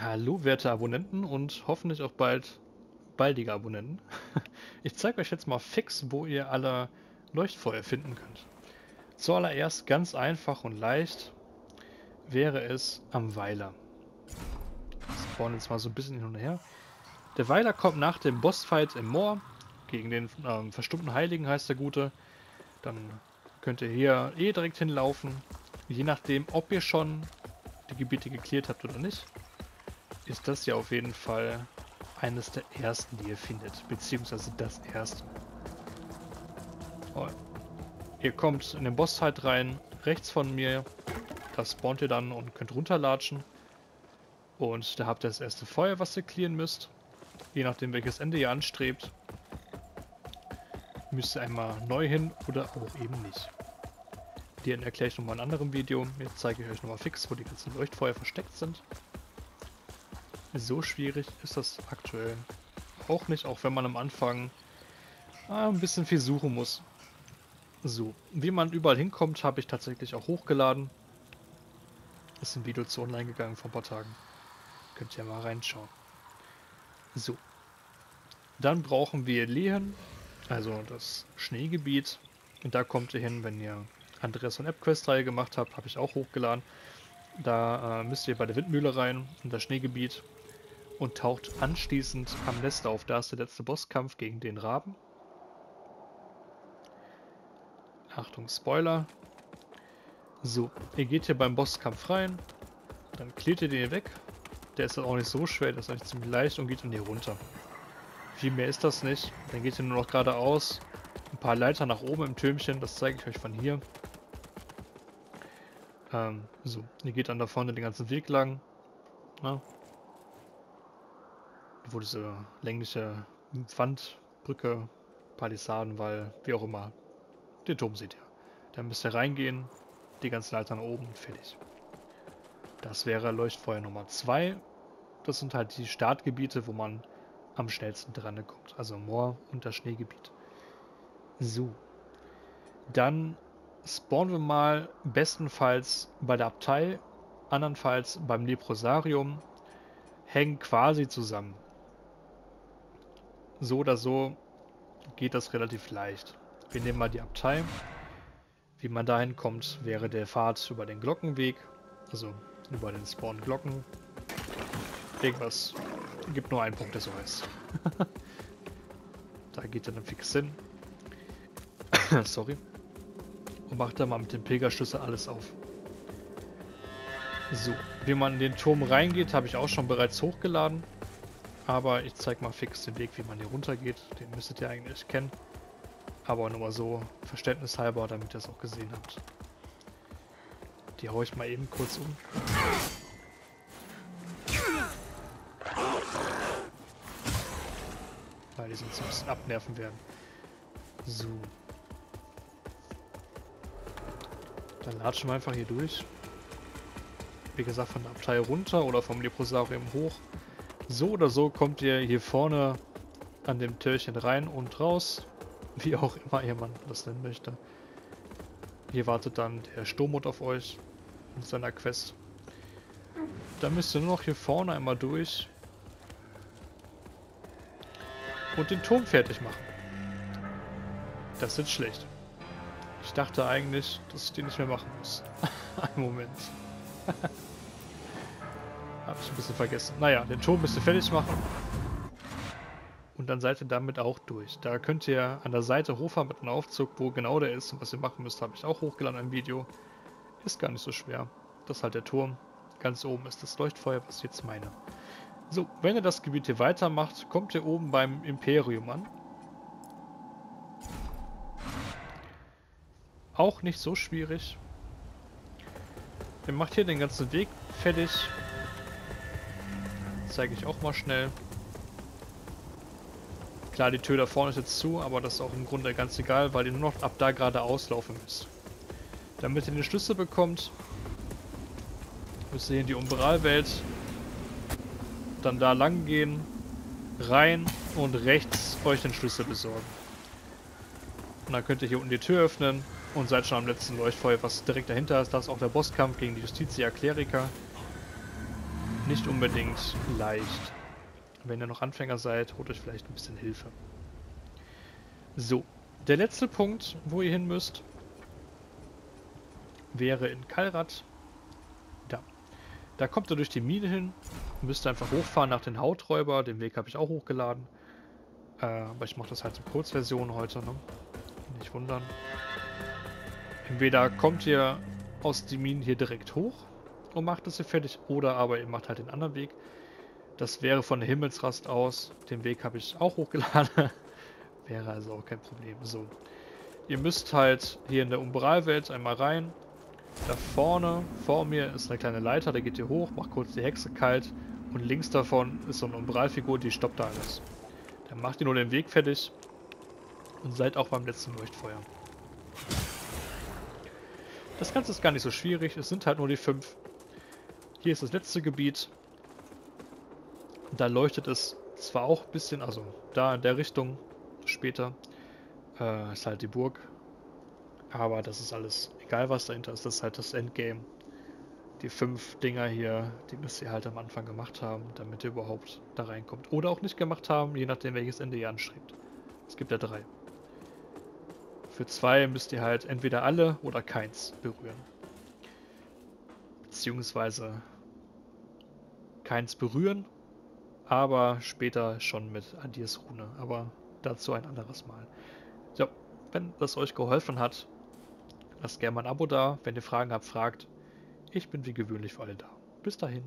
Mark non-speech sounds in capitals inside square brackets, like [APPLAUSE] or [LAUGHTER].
Hallo, werte Abonnenten und hoffentlich auch bald baldige Abonnenten. [LAUGHS] Ich zeige euch jetzt mal fix, wo ihr alle Leuchtfeuer finden könnt. Zuallererst ganz einfach und leicht wäre es am Weiler. Ich spawn jetzt mal so ein bisschen hin und her. Der Weiler kommt nach dem Bossfight im Moor. Gegen den ähm, verstummten Heiligen heißt der Gute. Dann könnt ihr hier eh direkt hinlaufen. Je nachdem, ob ihr schon die Gebiete geklärt habt oder nicht ist das ja auf jeden Fall eines der ersten, die ihr findet. Beziehungsweise das erste. Ihr kommt in den Boss halt rein, rechts von mir. Da spawnt ihr dann und könnt runterlatschen. Und da habt ihr das erste Feuer, was ihr clearen müsst. Je nachdem, welches Ende ihr anstrebt. Müsst ihr einmal neu hin oder auch eben nicht. Die erkläre ich nochmal in einem anderen Video. Jetzt zeige ich euch nochmal fix, wo die ganzen Leuchtfeuer versteckt sind. So schwierig ist das aktuell auch nicht, auch wenn man am Anfang ah, ein bisschen viel suchen muss. So, wie man überall hinkommt, habe ich tatsächlich auch hochgeladen. Ist ein Video zu online gegangen vor ein paar Tagen. Könnt ihr mal reinschauen. So. Dann brauchen wir Lehen, also das Schneegebiet. Und da kommt ihr hin, wenn ihr Andreas und AppQuest-Reihe gemacht habt, habe ich auch hochgeladen. Da äh, müsst ihr bei der Windmühle rein, in das Schneegebiet und taucht anschließend am Nest auf. Da ist der letzte Bosskampf gegen den Raben. Achtung, Spoiler. So, ihr geht hier beim Bosskampf rein, dann klärt ihr den weg. Der ist dann auch nicht so schwer, das ist eigentlich ziemlich leicht und geht dann hier runter. Viel mehr ist das nicht. Dann geht ihr nur noch geradeaus. Ein paar Leiter nach oben im Türmchen, das zeige ich euch von hier. Ähm, so, ihr geht dann da vorne den ganzen Weg lang. Na, wo diese längliche Wandbrücke, Palisadenwall, wie auch immer, den Turm seht ihr. Da müsst ihr reingehen, die ganzen Leiter nach oben und fertig. Das wäre Leuchtfeuer Nummer 2. Das sind halt die Startgebiete, wo man am schnellsten dran kommt. Also Moor und das Schneegebiet. So. Dann spawnen wir mal bestenfalls bei der Abtei, andernfalls beim Leprosarium. Hängen quasi zusammen so oder so geht das relativ leicht. Wir nehmen mal die Abtei. Wie man dahin kommt, wäre der Pfad über den Glockenweg, also über den Spawn Glocken. Irgendwas gibt nur einen Punkt, der so heißt. [LAUGHS] da geht dann fix hin. [COUGHS] Sorry. Und macht da mal mit dem Pilgerschlüssel alles auf. So, wie man in den Turm reingeht, habe ich auch schon bereits hochgeladen. Aber ich zeig mal fix den Weg, wie man hier runter geht. Den müsstet ihr eigentlich kennen. Aber nur mal so verständnishalber, damit ihr es auch gesehen habt. Die hau ich mal eben kurz um. Weil die sonst ein bisschen abnerven werden. So. Dann latschen wir einfach hier durch. Wie gesagt, von der Abtei runter oder vom Leprosarium hoch. So oder so kommt ihr hier vorne an dem Türchen rein und raus. Wie auch immer man das nennen möchte. Hier wartet dann der Sturmut auf euch mit seiner Quest. Da müsst ihr nur noch hier vorne einmal durch. Und den Turm fertig machen. Das ist schlecht. Ich dachte eigentlich, dass ich den nicht mehr machen muss. [LAUGHS] Ein Moment. [LAUGHS] Hab ich ein bisschen vergessen. Naja, den Turm müsst ihr fertig machen. Und dann seid ihr damit auch durch. Da könnt ihr an der Seite hochfahren mit einem Aufzug, wo genau der ist und was ihr machen müsst, habe ich auch hochgeladen im Video. Ist gar nicht so schwer. Das ist halt der Turm. Ganz oben ist das Leuchtfeuer, was ich jetzt meine. So, wenn ihr das Gebiet hier weitermacht, kommt ihr oben beim Imperium an. Auch nicht so schwierig. Ihr macht hier den ganzen Weg fertig zeige ich auch mal schnell. Klar, die Tür da vorne ist jetzt zu, aber das ist auch im Grunde ganz egal, weil ihr nur noch ab da gerade auslaufen müsst. Damit ihr den Schlüssel bekommt, müsst ihr in die Umbralwelt, dann da lang gehen, rein und rechts euch den Schlüssel besorgen. Und dann könnt ihr hier unten die Tür öffnen und seid schon am letzten Leuchtfeuer, was direkt dahinter ist. Das ist auch der Bosskampf gegen die Justitia Clerica nicht unbedingt leicht. Wenn ihr noch Anfänger seid, holt euch vielleicht ein bisschen Hilfe. So, der letzte Punkt, wo ihr hin müsst, wäre in Kalrat. Da. Da kommt ihr durch die Mine hin, müsst einfach hochfahren nach den Hauträuber. Den Weg habe ich auch hochgeladen. Äh, aber ich mache das halt in Kurzversion heute, ne? Nicht wundern. Entweder kommt ihr aus den Minen hier direkt hoch und macht es hier fertig, oder aber ihr macht halt den anderen Weg. Das wäre von der Himmelsrast aus. Den Weg habe ich auch hochgeladen. [LAUGHS] wäre also auch kein Problem. So. Ihr müsst halt hier in der Umbralwelt einmal rein. Da vorne, vor mir, ist eine kleine Leiter, da geht ihr hoch, macht kurz die Hexe kalt und links davon ist so eine Umbralfigur, die stoppt da alles. Dann macht ihr nur den Weg fertig und seid auch beim letzten Leuchtfeuer. Das Ganze ist gar nicht so schwierig, es sind halt nur die fünf. Hier ist das letzte Gebiet. Da leuchtet es zwar auch ein bisschen, also da in der Richtung später, äh, ist halt die Burg. Aber das ist alles, egal was dahinter ist, das ist halt das Endgame. Die fünf Dinger hier, die müsst ihr halt am Anfang gemacht haben, damit ihr überhaupt da reinkommt. Oder auch nicht gemacht haben, je nachdem welches Ende ihr anstrebt. Es gibt ja drei. Für zwei müsst ihr halt entweder alle oder keins berühren. Beziehungsweise keins berühren, aber später schon mit Adirs Rune. Aber dazu ein anderes Mal. So, wenn das euch geholfen hat, lasst gerne mal ein Abo da. Wenn ihr Fragen habt, fragt. Ich bin wie gewöhnlich für alle da. Bis dahin.